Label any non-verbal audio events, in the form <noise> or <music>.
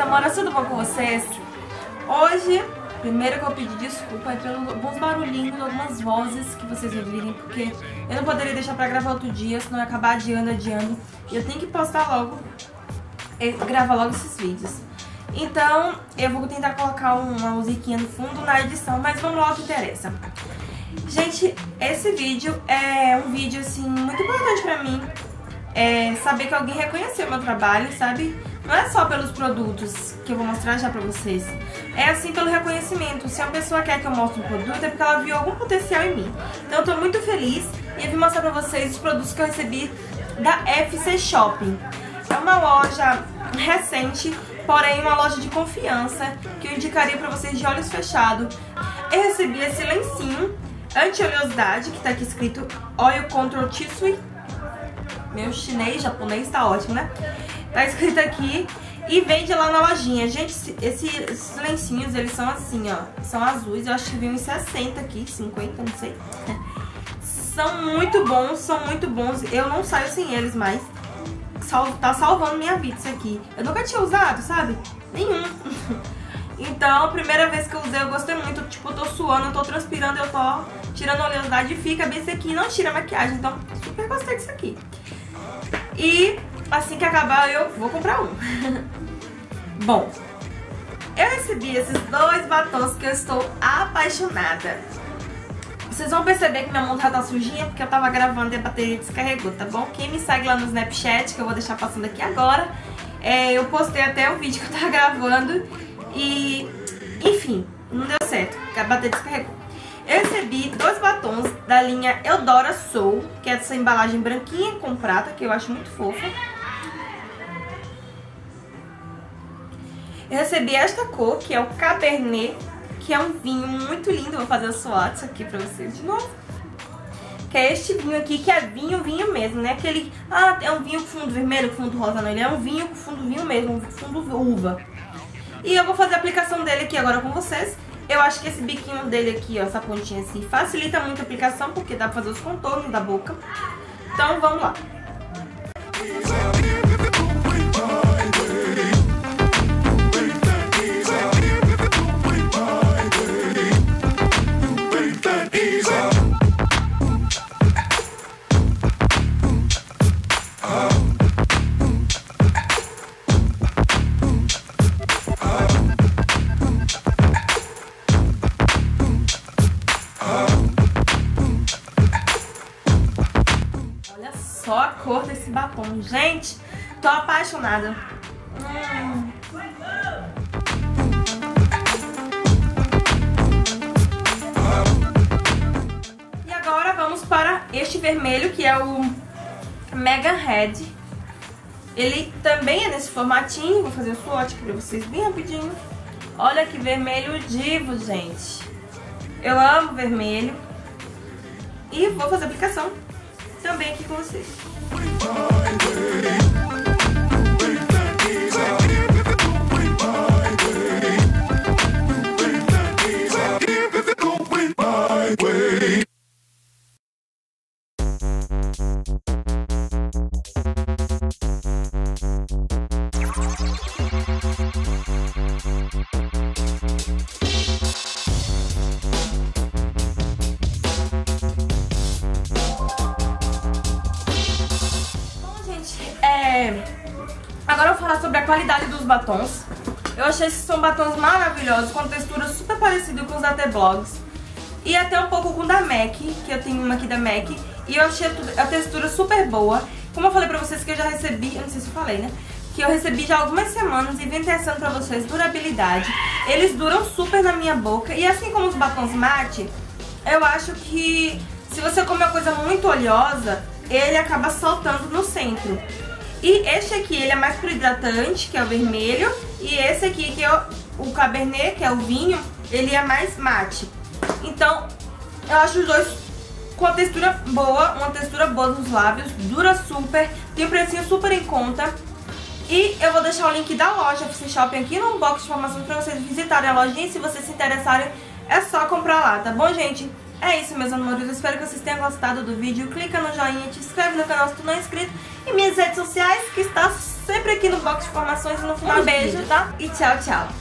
amoras, tudo bom com vocês? Hoje, primeiro que eu pedi desculpa é pelos alguns barulhinhos, algumas vozes que vocês ouvirem, porque eu não poderia deixar pra gravar outro dia, senão ia acabar adiando, adiando. E eu tenho que postar logo, gravar logo esses vídeos. Então, eu vou tentar colocar uma musiquinha no fundo na edição, mas vamos lá ao que interessa. Gente, esse vídeo é um vídeo, assim, muito importante pra mim. É saber que alguém reconheceu meu trabalho, sabe? Não é só pelos produtos que eu vou mostrar já pra vocês. É assim pelo reconhecimento. Se a pessoa quer que eu mostre um produto, é porque ela viu algum potencial em mim. Então eu tô muito feliz e eu vim mostrar pra vocês os produtos que eu recebi da FC Shopping. É uma loja recente, porém uma loja de confiança, que eu indicaria pra vocês de olhos fechados. Eu recebi esse lencinho anti-oleosidade, que tá aqui escrito Oil Control Tissue. Meu chinês, japonês tá ótimo, né? Tá escrito aqui e vende lá na lojinha. Gente, esses, esses lencinhos, eles são assim, ó. São azuis, eu acho que vem uns 60 aqui, 50, não sei. São muito bons, são muito bons. Eu não saio sem eles mais. Sal, tá salvando minha vida isso aqui. Eu nunca tinha usado, sabe? Nenhum. <laughs> Então, primeira vez que eu usei, eu gostei muito. Tipo, eu tô suando, eu tô transpirando, eu tô tirando oleosidade e fica bem sequinho. Não tira maquiagem, então super gostei disso aqui. E assim que acabar eu vou comprar um. <laughs> Bom, eu recebi esses dois batons que eu estou apaixonada. Vocês vão perceber que minha mão já tá sujinha porque eu tava gravando e a bateria descarregou, tá bom? Quem me segue lá no Snapchat, que eu vou deixar passando aqui agora, é, eu postei até o vídeo que eu tava gravando e, enfim, não deu certo, a bateria descarregou. Eu recebi dois batons da linha Eudora Soul, que é essa embalagem branquinha com prata, que eu acho muito fofa. Eu recebi esta cor, que é o Cabernet, que é um vinho muito lindo. Vou fazer o swatch aqui pra vocês de novo. Que é este vinho aqui, que é vinho, vinho mesmo, né? Aquele, ah, é um vinho com fundo vermelho, com fundo rosa, não. Ele é um vinho com fundo vinho mesmo, um fundo uva. E eu vou fazer a aplicação dele aqui agora com vocês. Eu acho que esse biquinho dele aqui, ó, essa pontinha assim, facilita muito a aplicação, porque dá pra fazer os contornos da boca. Então, vamos lá. Só a cor desse batom. Gente, tô apaixonada. Hum. E agora vamos para este vermelho, que é o Mega Red. Ele também é nesse formatinho. Vou fazer o swatch pra vocês bem rapidinho. Olha que vermelho divo, gente. Eu amo vermelho. E vou fazer a aplicação também aqui com vocês. Sobre a qualidade dos batons. Eu achei que são batons maravilhosos, com textura super parecida com os da T-Blogs. E até um pouco com o da MAC, que eu tenho uma aqui da MAC. E eu achei a textura super boa. Como eu falei pra vocês que eu já recebi, eu não sei se eu falei, né? Que eu recebi já algumas semanas e vim testando pra vocês durabilidade. Eles duram super na minha boca. E assim como os batons mate, eu acho que se você comer uma coisa muito oleosa, ele acaba soltando no centro. E este aqui, ele é mais pro hidratante, que é o vermelho. E esse aqui, que é o, o Cabernet, que é o vinho, ele é mais mate. Então, eu acho os dois com a textura boa, uma textura boa nos lábios, dura super, tem um precinho super em conta. E eu vou deixar o link da loja FC Shopping aqui no box de informações pra vocês visitarem a lojinha. Se vocês se interessarem, é só comprar lá, tá bom, gente? É isso, meus amores. Eu espero que vocês tenham gostado do vídeo. Clica no joinha, te inscreve no canal se tu não é inscrito. E minhas redes sociais, que está sempre aqui no box de informações e no final. Um beijo, tá? E tchau, tchau.